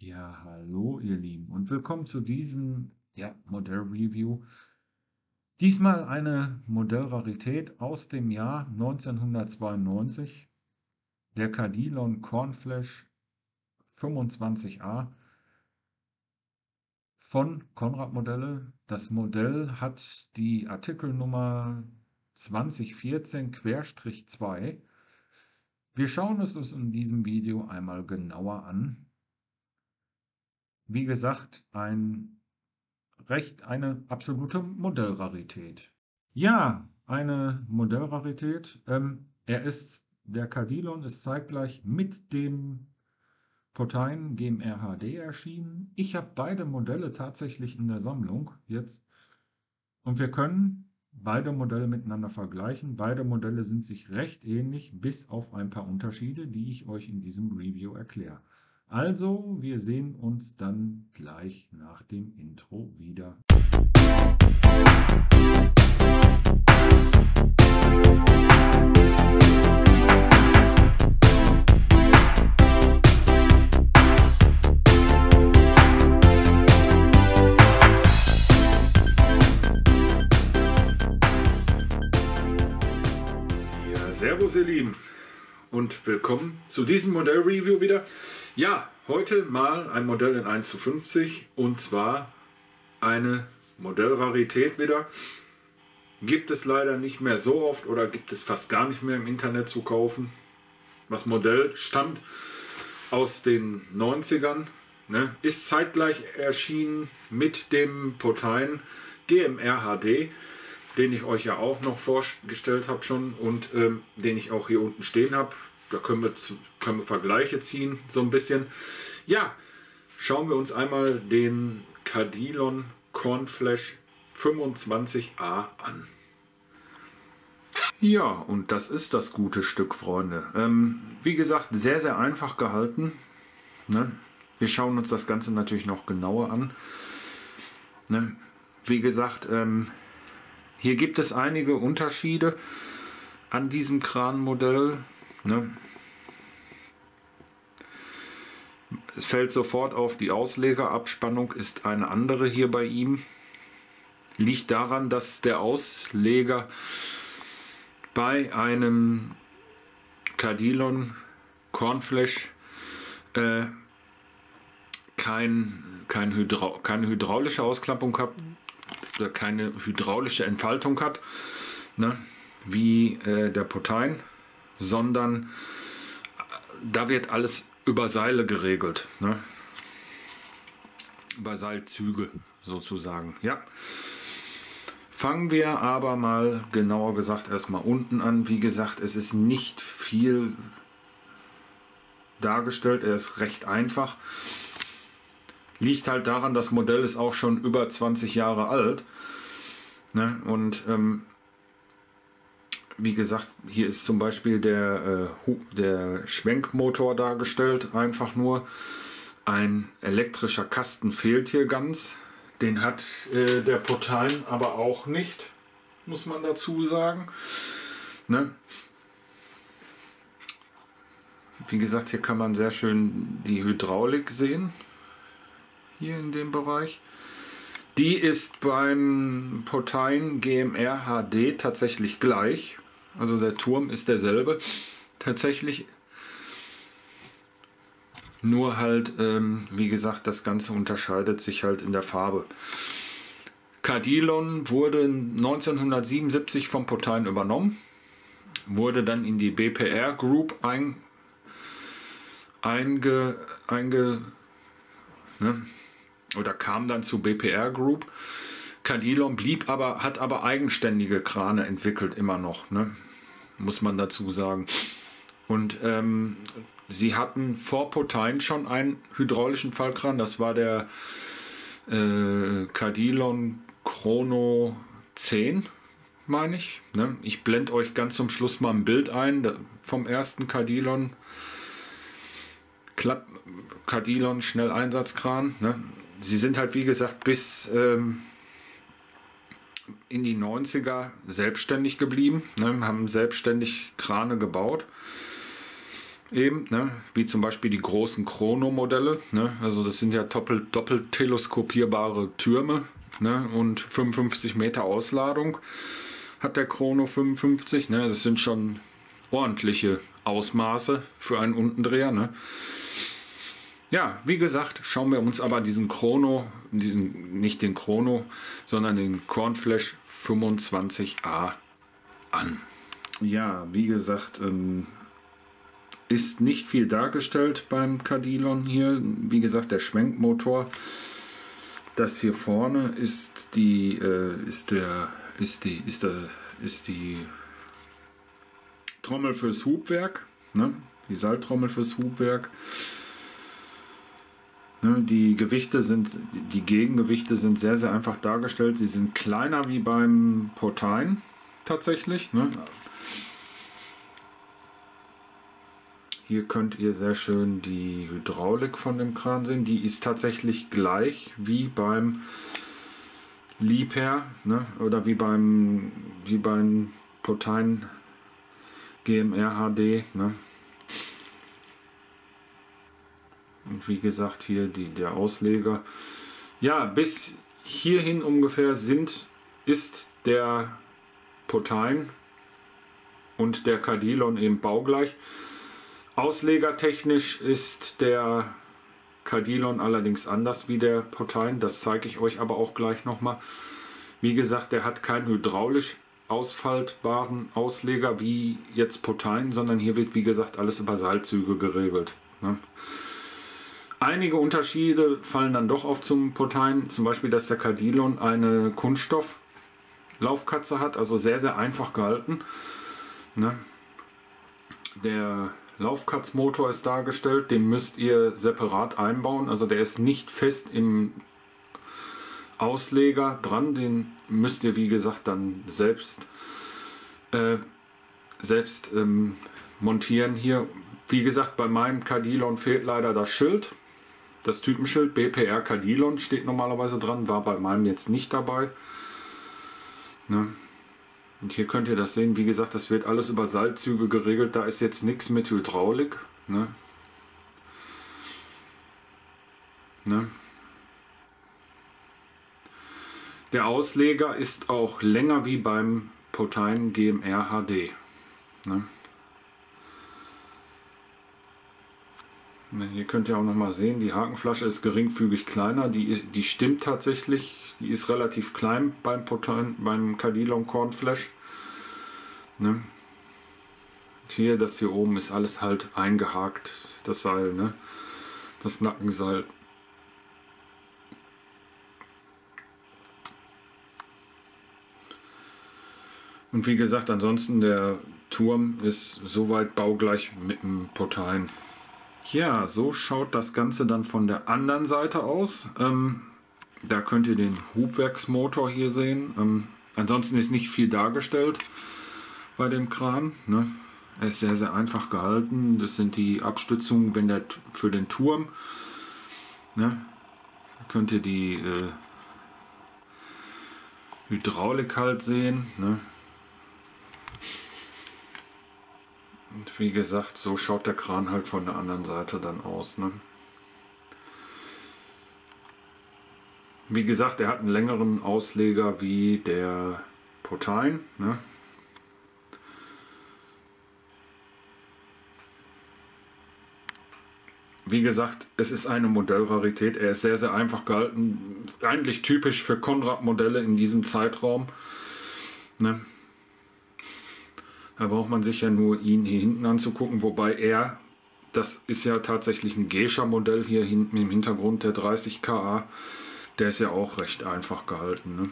Ja, hallo ihr Lieben und willkommen zu diesem ja, Modell-Review. Diesmal eine Modellrarität aus dem Jahr 1992, der Cadillon Cornflash 25a von Konrad Modelle. Das Modell hat die Artikelnummer 2014-2. Wir schauen es uns in diesem Video einmal genauer an wie gesagt, ein recht eine absolute Modellrarität. Ja, eine Modellrarität. Ähm, er ist, der Cardillon ist zeitgleich mit dem Portein GMR HD erschienen. Ich habe beide Modelle tatsächlich in der Sammlung jetzt. Und wir können beide Modelle miteinander vergleichen. Beide Modelle sind sich recht ähnlich, bis auf ein paar Unterschiede, die ich euch in diesem Review erkläre. Also, wir sehen uns dann gleich nach dem Intro wieder. Ja, Servus ihr Lieben und willkommen zu diesem Modell-Review wieder. Ja, heute mal ein Modell in 1 zu 50 und zwar eine Modellrarität wieder. Gibt es leider nicht mehr so oft oder gibt es fast gar nicht mehr im Internet zu kaufen. Das Modell stammt aus den 90ern, ne, ist zeitgleich erschienen mit dem Portein GMR HD, den ich euch ja auch noch vorgestellt habe schon und ähm, den ich auch hier unten stehen habe da können wir, können wir Vergleiche ziehen, so ein bisschen. Ja, schauen wir uns einmal den Cadillon Cornflash 25a an. Ja, und das ist das gute Stück, Freunde. Ähm, wie gesagt, sehr, sehr einfach gehalten. Ne? Wir schauen uns das Ganze natürlich noch genauer an. Ne? Wie gesagt, ähm, hier gibt es einige Unterschiede an diesem Kranmodell. Ne? Es fällt sofort auf, die Auslegerabspannung ist eine andere hier bei ihm. Liegt daran, dass der Ausleger bei einem Cardillon Cornflash äh, kein, kein Hydra keine hydraulische Ausklappung hat, oder keine hydraulische Entfaltung hat, ne, wie äh, der Portein sondern da wird alles über Seile geregelt. Ne? Über Seilzüge sozusagen. Ja. Fangen wir aber mal genauer gesagt erstmal unten an. Wie gesagt, es ist nicht viel dargestellt. Er ist recht einfach. Liegt halt daran, das Modell ist auch schon über 20 Jahre alt. Ne? Und ähm, wie gesagt, hier ist zum Beispiel der, äh, der Schwenkmotor dargestellt, einfach nur. Ein elektrischer Kasten fehlt hier ganz. Den hat äh, der Portein aber auch nicht, muss man dazu sagen. Ne? Wie gesagt, hier kann man sehr schön die Hydraulik sehen. Hier in dem Bereich. Die ist beim Portein GMR HD tatsächlich gleich. Also der Turm ist derselbe tatsächlich. Nur halt, ähm, wie gesagt, das Ganze unterscheidet sich halt in der Farbe. Cardillon wurde 1977 vom Portein übernommen, wurde dann in die BPR Group ein, einge, einge ne, oder kam dann zu BPR Group. Cardillon blieb aber, hat aber eigenständige Krane entwickelt immer noch. Ne? Muss man dazu sagen. Und ähm, sie hatten vor Potein schon einen hydraulischen Fallkran, das war der äh, Cadillon Chrono 10, meine ich. Ne? Ich blende euch ganz zum Schluss mal ein Bild ein vom ersten Cadillon. Klapp, Cadillon Schnelleinsatzkran. Ne? Sie sind halt wie gesagt bis ähm, in die 90er selbstständig geblieben, ne, haben selbstständig Krane gebaut. eben, ne? wie zum Beispiel die großen Chrono-Modelle. Ne? Also das sind ja doppelt, doppelt teleskopierbare Türme ne? und 55 Meter Ausladung hat der Chrono 55. Ne? Das sind schon ordentliche Ausmaße für einen Untendreher. Ne? Ja, wie gesagt, schauen wir uns aber diesen Chrono, diesen, nicht den Chrono, sondern den Cornflash 25A an. Ja, wie gesagt, ähm, ist nicht viel dargestellt beim Cadillon hier. Wie gesagt, der Schwenkmotor. Das hier vorne ist die, äh, ist der, ist die, ist der, ist die Trommel fürs Hubwerk, ne? Die Salttrommel fürs Hubwerk. Ne, die Gewichte sind, die Gegengewichte sind sehr, sehr einfach dargestellt. Sie sind kleiner wie beim Portein tatsächlich. Ne? Hier könnt ihr sehr schön die Hydraulik von dem Kran sehen. Die ist tatsächlich gleich wie beim Liebherr ne? oder wie beim, wie beim Portein GMR HD. Ne? Und wie gesagt, hier die, der Ausleger. Ja, bis hierhin ungefähr sind, ist der Potain und der Cardillon eben baugleich. Auslegertechnisch ist der Cardillon allerdings anders wie der Potain. Das zeige ich euch aber auch gleich nochmal. Wie gesagt, der hat keinen hydraulisch ausfaltbaren Ausleger wie jetzt Potain, sondern hier wird wie gesagt alles über Seilzüge geregelt. Ne? Einige Unterschiede fallen dann doch auf zum Potein, zum Beispiel, dass der Cardillon eine Kunststoff-Laufkatze hat, also sehr, sehr einfach gehalten. Ne? Der Laufkatzmotor ist dargestellt, den müsst ihr separat einbauen, also der ist nicht fest im Ausleger dran, den müsst ihr wie gesagt dann selbst, äh, selbst ähm, montieren hier. Wie gesagt, bei meinem Cardillon fehlt leider das Schild. Das Typenschild BPR Cadillon steht normalerweise dran, war bei meinem jetzt nicht dabei. Ne? Und hier könnt ihr das sehen, wie gesagt, das wird alles über Seilzüge geregelt, da ist jetzt nichts mit Hydraulik. Ne? Ne? Der Ausleger ist auch länger wie beim Potein GMR HD. Ne? Hier könnt ihr auch noch mal sehen, die Hakenflasche ist geringfügig kleiner. Die, ist, die stimmt tatsächlich. Die ist relativ klein beim, Potain, beim Cadillon Cornflash. Ne? Hier, das hier oben ist alles halt eingehakt, das Seil, ne? das Nackenseil. Und wie gesagt, ansonsten der Turm ist soweit baugleich mit dem Portal. Ja, so schaut das Ganze dann von der anderen Seite aus. Ähm, da könnt ihr den Hubwerksmotor hier sehen. Ähm, ansonsten ist nicht viel dargestellt bei dem Kran. Ne? Er ist sehr, sehr einfach gehalten. Das sind die Abstützungen wenn der, für den Turm. Ne? Da könnt ihr die äh, Hydraulik halt sehen. Ne? Und wie gesagt, so schaut der Kran halt von der anderen Seite dann aus. Ne? Wie gesagt, er hat einen längeren Ausleger wie der Portein. Ne? Wie gesagt, es ist eine Modellrarität. Er ist sehr, sehr einfach gehalten. Eigentlich typisch für Konrad-Modelle in diesem Zeitraum. Ne? Da braucht man sich ja nur ihn hier hinten anzugucken, wobei er, das ist ja tatsächlich ein Gescher-Modell hier hinten im Hintergrund, der 30 KA, der ist ja auch recht einfach gehalten. Ne?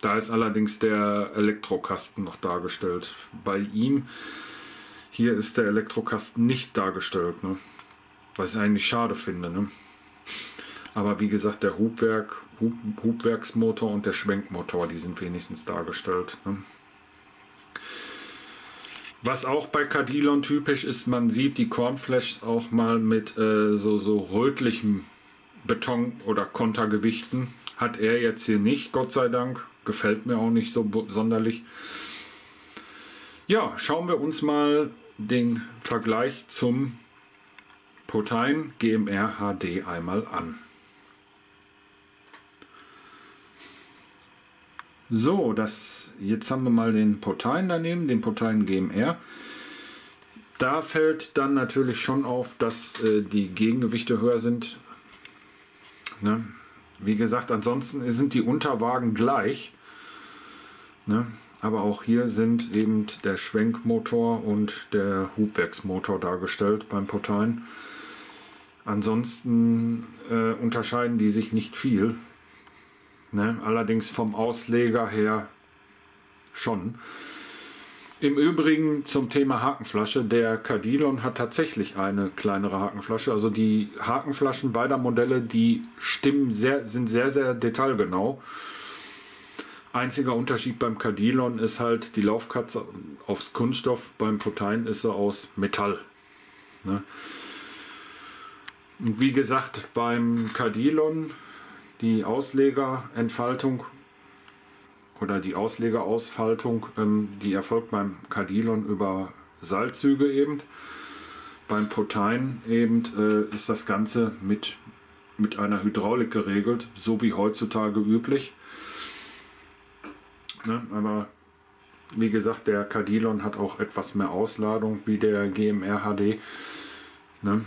Da ist allerdings der Elektrokasten noch dargestellt. Bei ihm hier ist der Elektrokasten nicht dargestellt, ne? was ich eigentlich schade finde. Ne? Aber wie gesagt, der Hubwerk, Hub, Hubwerksmotor und der Schwenkmotor, die sind wenigstens dargestellt. Ne? Was auch bei Cadillon typisch ist, man sieht die Cornflashs auch mal mit äh, so, so rötlichem Beton- oder Kontergewichten. Hat er jetzt hier nicht, Gott sei Dank. Gefällt mir auch nicht so sonderlich. Ja, schauen wir uns mal den Vergleich zum Potein GMR HD einmal an. So, das, jetzt haben wir mal den Potein daneben, den Potein GMR. Da fällt dann natürlich schon auf, dass äh, die Gegengewichte höher sind. Ne? Wie gesagt, ansonsten sind die Unterwagen gleich. Ne? Aber auch hier sind eben der Schwenkmotor und der Hubwerksmotor dargestellt beim Portein. Ansonsten äh, unterscheiden die sich nicht viel. Ne? Allerdings vom Ausleger her schon. Im Übrigen zum Thema Hakenflasche. Der Cadillon hat tatsächlich eine kleinere Hakenflasche. Also die Hakenflaschen beider Modelle, die stimmen sehr, sind sehr, sehr detailgenau. Einziger Unterschied beim Cadillon ist halt die Laufkatze aufs Kunststoff, beim Protein ist sie aus Metall. Ne? Und wie gesagt, beim Cadillon die Auslegerentfaltung oder die Auslegerausfaltung, ähm, die erfolgt beim Cadillon über Seilzüge eben. Beim Protein eben äh, ist das Ganze mit, mit einer Hydraulik geregelt, so wie heutzutage üblich. Ne? Aber wie gesagt, der Cadillon hat auch etwas mehr Ausladung wie der GMR HD. Ne?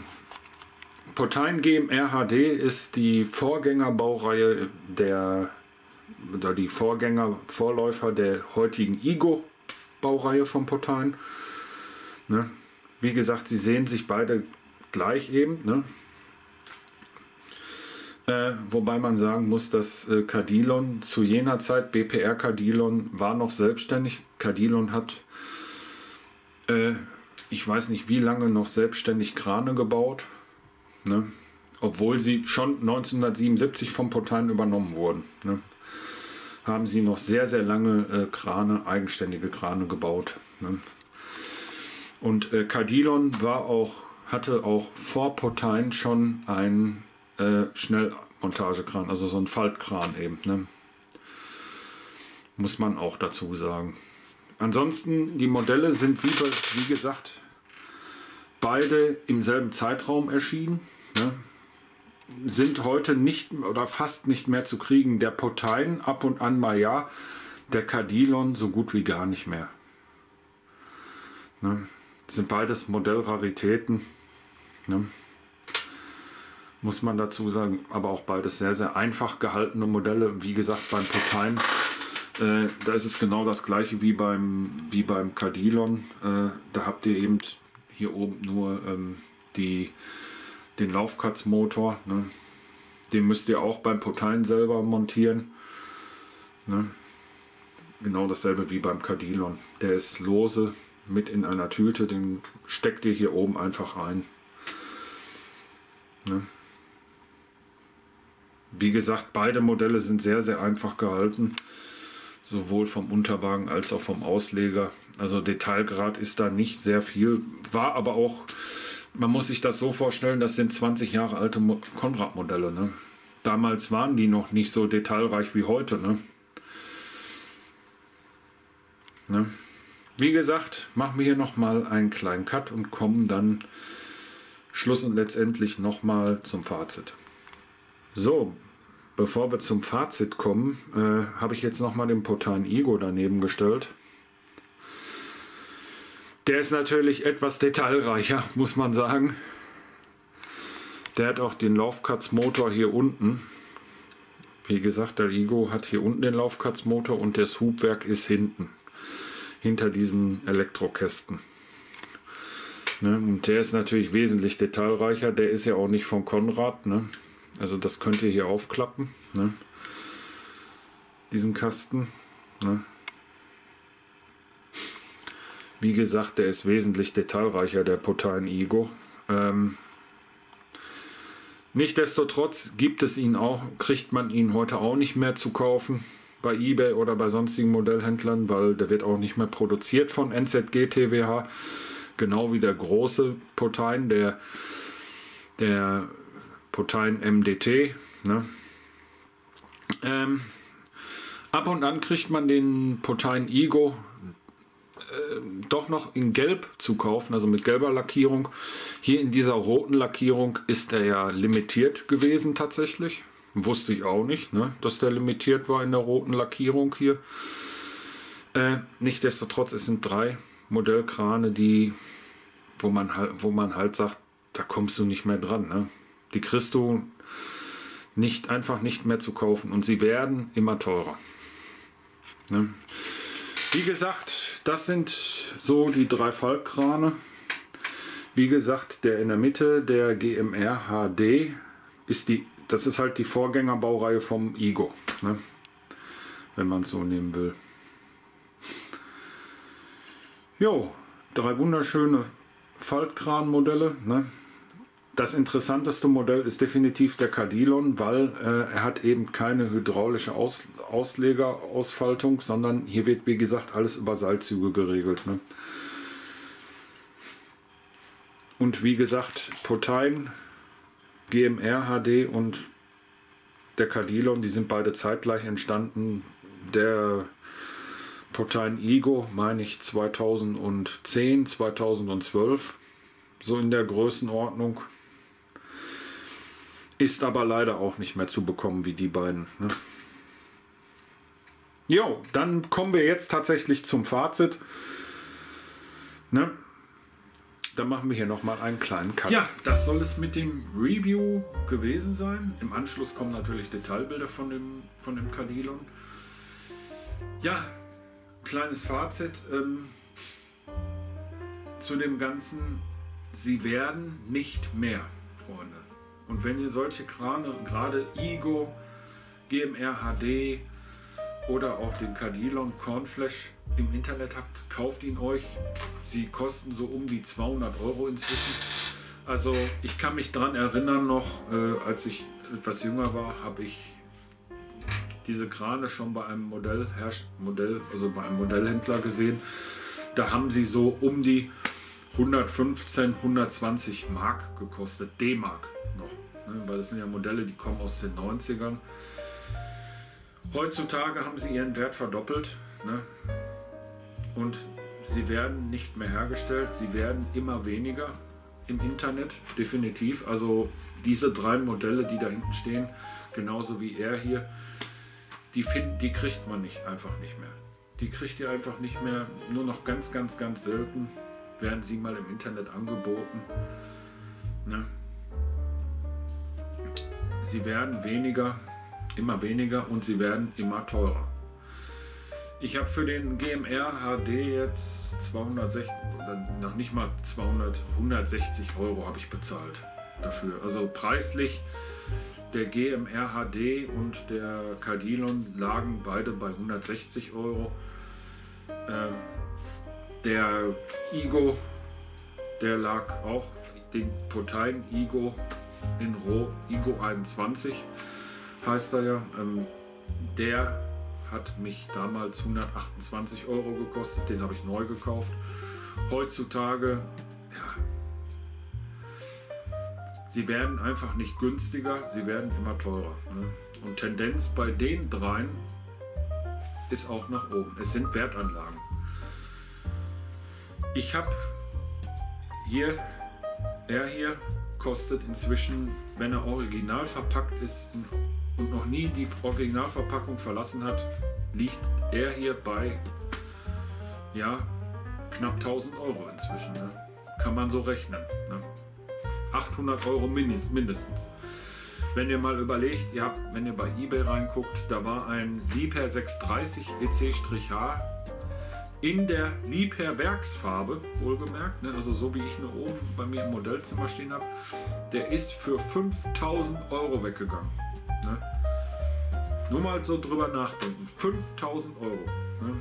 Portein HD ist die Vorgängerbaureihe der oder die Vorgänger, Vorläufer der heutigen Igo-Baureihe von Portein. Ne? Wie gesagt, sie sehen sich beide gleich eben. Ne? Äh, wobei man sagen muss, dass äh, Cadillon zu jener Zeit, BPR Cadillon, war noch selbstständig. Cadillon hat, äh, ich weiß nicht wie lange, noch selbstständig Krane gebaut. Ne? Obwohl sie schon 1977 vom Portein übernommen wurden. Ne? Haben sie noch sehr, sehr lange äh, Krane, eigenständige Krane gebaut. Ne? Und äh, Cadillon war auch, hatte auch vor Portein schon ein äh, Schnellmontagekran, also so ein Faltkran eben. Ne? Muss man auch dazu sagen. Ansonsten, die Modelle sind wie, wie gesagt beide im selben Zeitraum erschienen. Ne? Sind heute nicht oder fast nicht mehr zu kriegen. Der Potein ab und an mal ja, der Cadillon so gut wie gar nicht mehr. Ne? Sind beides Modellraritäten. Ne? muss man dazu sagen, aber auch beides sehr, sehr einfach gehaltene Modelle. Wie gesagt, beim Portein, äh, da ist es genau das gleiche wie beim, wie beim Cadillon. Äh, da habt ihr eben hier oben nur ähm, die, den Laufkatzmotor. Ne? Den müsst ihr auch beim Portein selber montieren. Ne? Genau dasselbe wie beim Cadillon. Der ist lose mit in einer Tüte, den steckt ihr hier oben einfach ein. Ne? Wie gesagt, beide Modelle sind sehr, sehr einfach gehalten. Sowohl vom Unterwagen als auch vom Ausleger. Also Detailgrad ist da nicht sehr viel. War aber auch, man muss sich das so vorstellen, das sind 20 Jahre alte Konrad-Modelle. Ne? Damals waren die noch nicht so detailreich wie heute. Ne? Ne? Wie gesagt, machen wir hier nochmal einen kleinen Cut und kommen dann Schluss und letztendlich nochmal zum Fazit. So, Bevor wir zum Fazit kommen, äh, habe ich jetzt nochmal den Potan Ego daneben gestellt. Der ist natürlich etwas detailreicher, muss man sagen. Der hat auch den Laufkatzmotor hier unten. Wie gesagt, der Ego hat hier unten den Laufkatzmotor und das Hubwerk ist hinten. Hinter diesen Elektrokästen. Ne? Und der ist natürlich wesentlich detailreicher. Der ist ja auch nicht von Konrad. Ne? Also das könnt ihr hier aufklappen, ne? diesen Kasten. Ne? Wie gesagt, der ist wesentlich detailreicher, der Potain Ego. Ähm, Nichtsdestotrotz gibt es ihn auch, kriegt man ihn heute auch nicht mehr zu kaufen bei eBay oder bei sonstigen Modellhändlern, weil der wird auch nicht mehr produziert von NZG TWH. Genau wie der große Potain, der, der Potein MDT. Ne? Ähm, ab und an kriegt man den Potein Ego doch noch in Gelb zu kaufen, also mit gelber Lackierung. Hier in dieser roten Lackierung ist er ja limitiert gewesen tatsächlich. Wusste ich auch nicht, ne, dass der limitiert war in der roten Lackierung hier. Äh, Nichtsdestotrotz, es sind drei Modellkrane, die, wo man halt, wo man halt sagt, da kommst du nicht mehr dran. Ne? Die kriegst du nicht einfach nicht mehr zu kaufen und sie werden immer teurer. Ne? Wie gesagt, das sind so die drei Falkkrane. Wie gesagt, der in der Mitte, der GMR HD, ist die, das ist halt die Vorgängerbaureihe vom Igo, ne? wenn man es so nehmen will. Jo, drei wunderschöne Faltkran-Modelle. Ne? Das interessanteste Modell ist definitiv der Cadillon, weil äh, er hat eben keine hydraulische Aus Auslegerausfaltung, sondern hier wird wie gesagt alles über Seilzüge geregelt. Ne? Und wie gesagt, Potein, GMR HD und der Cadillon, die sind beide zeitgleich entstanden. Der Portine Ego, meine ich 2010, 2012, so in der Größenordnung. Ist aber leider auch nicht mehr zu bekommen wie die beiden. Ne? Jo, dann kommen wir jetzt tatsächlich zum Fazit. Ne? Dann machen wir hier nochmal einen kleinen Cut. Ja, das soll es mit dem Review gewesen sein. Im Anschluss kommen natürlich Detailbilder von dem, von dem Cadillon. Ja, kleines Fazit ähm, zu dem Ganzen. Sie werden nicht mehr, Freunde. Und wenn ihr solche Krane, gerade Igo, GMR HD oder auch den Cadillon Cornflash im Internet habt, kauft ihn euch. Sie kosten so um die 200 Euro inzwischen. Also ich kann mich daran erinnern noch, äh, als ich etwas jünger war, habe ich diese Krane schon bei einem Modellherst Modell, also bei einem Modellhändler gesehen. Da haben sie so um die 115, 120 Mark gekostet, D-Mark noch. Ne? Weil das sind ja Modelle, die kommen aus den 90ern. Heutzutage haben sie ihren Wert verdoppelt. Ne? Und sie werden nicht mehr hergestellt, sie werden immer weniger im Internet, definitiv. Also diese drei Modelle, die da hinten stehen, genauso wie er hier, die, find, die kriegt man nicht einfach nicht mehr. Die kriegt ihr einfach nicht mehr, nur noch ganz, ganz, ganz selten werden sie mal im Internet angeboten. Ne? Sie werden weniger, immer weniger und sie werden immer teurer. Ich habe für den GMR HD jetzt 260, noch nicht mal 200, 160 Euro habe ich bezahlt dafür. Also preislich der GMR HD und der Cadillon lagen beide bei 160 Euro. Ähm, der Igo, der lag auch, den Potein Igo in Roh, Igo 21 heißt er ja. Ähm, der hat mich damals 128 Euro gekostet, den habe ich neu gekauft. Heutzutage, ja, sie werden einfach nicht günstiger, sie werden immer teurer. Ne? Und Tendenz bei den dreien ist auch nach oben. Es sind Wertanlagen. Ich habe hier, er hier kostet inzwischen, wenn er original verpackt ist und noch nie die Originalverpackung verlassen hat, liegt er hier bei ja, knapp 1000 Euro inzwischen. Ne? Kann man so rechnen. Ne? 800 Euro mindestens. Wenn ihr mal überlegt, ihr habt, wenn ihr bei eBay reinguckt, da war ein Liebherr 630 EC-H in der Liebherr Werksfarbe, wohlgemerkt, ne? also so wie ich nur oben bei mir im Modellzimmer stehen habe, der ist für 5000 Euro weggegangen. Ne? Nur mal so drüber nachdenken. 5000 Euro ne?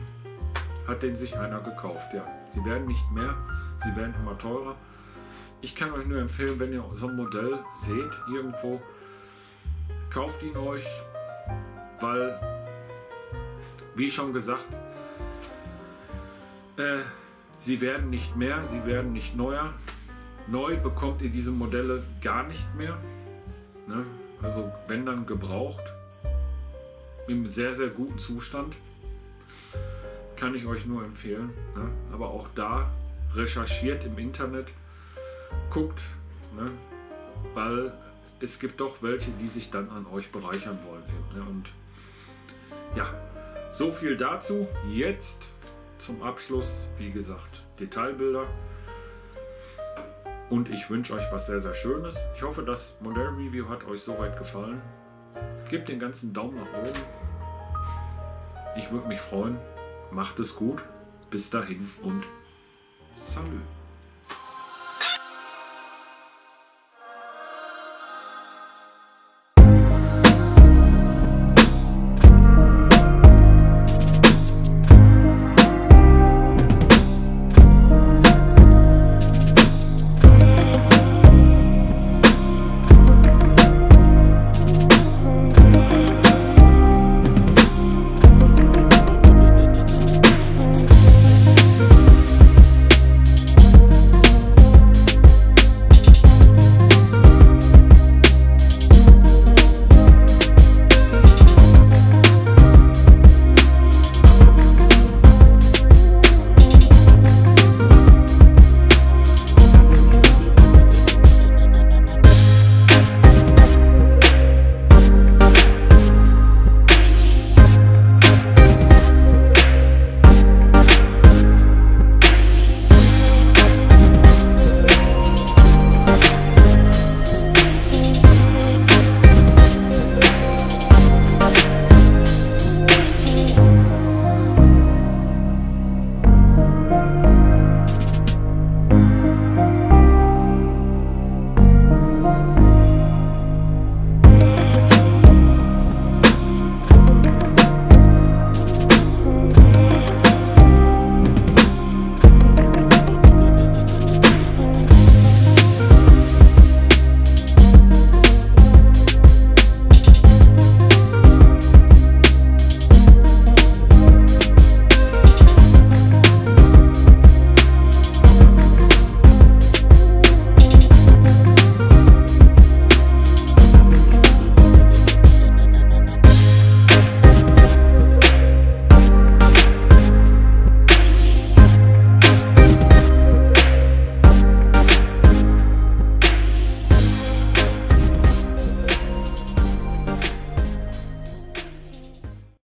hat den sich einer gekauft. Ja, sie werden nicht mehr, sie werden immer teurer. Ich kann euch nur empfehlen, wenn ihr so ein Modell seht irgendwo, kauft ihn euch, weil, wie schon gesagt, äh, sie werden nicht mehr, sie werden nicht neuer. Neu bekommt ihr diese Modelle gar nicht mehr. Ne? Also wenn dann gebraucht, im sehr, sehr guten Zustand. kann ich euch nur empfehlen. Ne? Aber auch da recherchiert im Internet, guckt, ne? weil es gibt doch welche, die sich dann an euch bereichern wollen. Ne? Und ja, so viel dazu. Jetzt zum Abschluss, wie gesagt, Detailbilder. Und ich wünsche euch was sehr, sehr Schönes. Ich hoffe, das Modellreview hat euch soweit gefallen. Gebt den ganzen Daumen nach oben. Ich würde mich freuen. Macht es gut. Bis dahin und Salut.